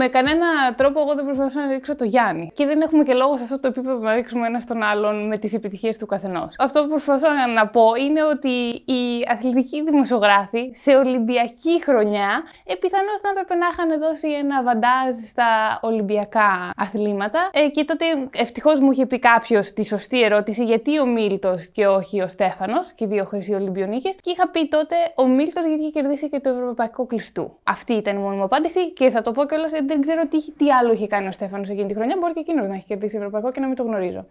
Με κανένα τρόπο εγώ δεν προσπαθούσα να ρίξω το Γιάννη. Και δεν έχουμε και λόγο σε αυτό το επίπεδο να ρίξουμε ένα στον άλλον με τις επιτυχίες του καθενός. Αυτό που προσπαθώ να πω είναι ότι οι αθλητικοί δημοσιογράφοι σε Ολυμπιακή χρονιά ε, πιθανώς να έπρεπε να είχαν δώσει ένα βαντάζ στα Ολυμπιακά αθλήματα. Ε, και τότε ευτυχώς μου είχε πει κάποιος τη σωστή ερώτηση γιατί ο Μίλτος και όχι ο Στέφανος, και οι δύο χρυσοί Ολυμπιονίκες. Και είχα πει τότε ο Μίλτος γιατί είχε κερδίσει και το Ευρωπαϊκό Κλειστού. Αυτή ήταν η μόνη μου απάντηση και θα το πω κιόλας δεν ξέρω τι, τι άλλο είχε κάνει ο Στέφανος εκείνη τη χρονιά. Μπορεί και εκείνος να έχει κερδίσει Ευρωπαϊκό και να μην το γνωρίζω.